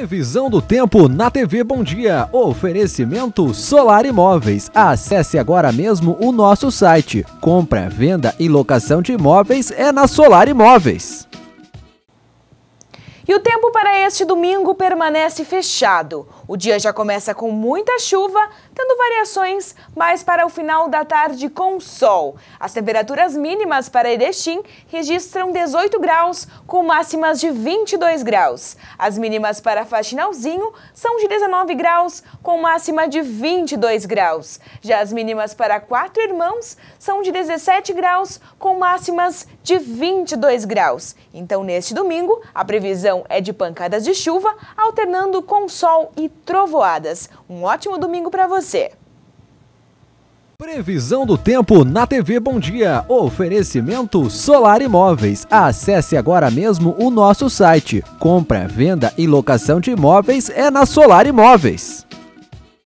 Previsão do tempo na TV Bom Dia. Oferecimento Solar Imóveis. Acesse agora mesmo o nosso site. Compra, venda e locação de imóveis é na Solar Imóveis. E o tempo para este domingo permanece fechado. O dia já começa com muita chuva, tendo variações mais para o final da tarde com sol. As temperaturas mínimas para Erechim registram 18 graus, com máximas de 22 graus. As mínimas para Faxinalzinho são de 19 graus, com máxima de 22 graus. Já as mínimas para Quatro Irmãos são de 17 graus, com máximas de 22 graus. Então, neste domingo, a previsão é de pancadas de chuva, alternando com sol e trovoadas. Um ótimo domingo para você! Previsão do tempo na TV Bom Dia. Oferecimento Solar Imóveis. Acesse agora mesmo o nosso site. Compra, venda e locação de imóveis é na Solar Imóveis.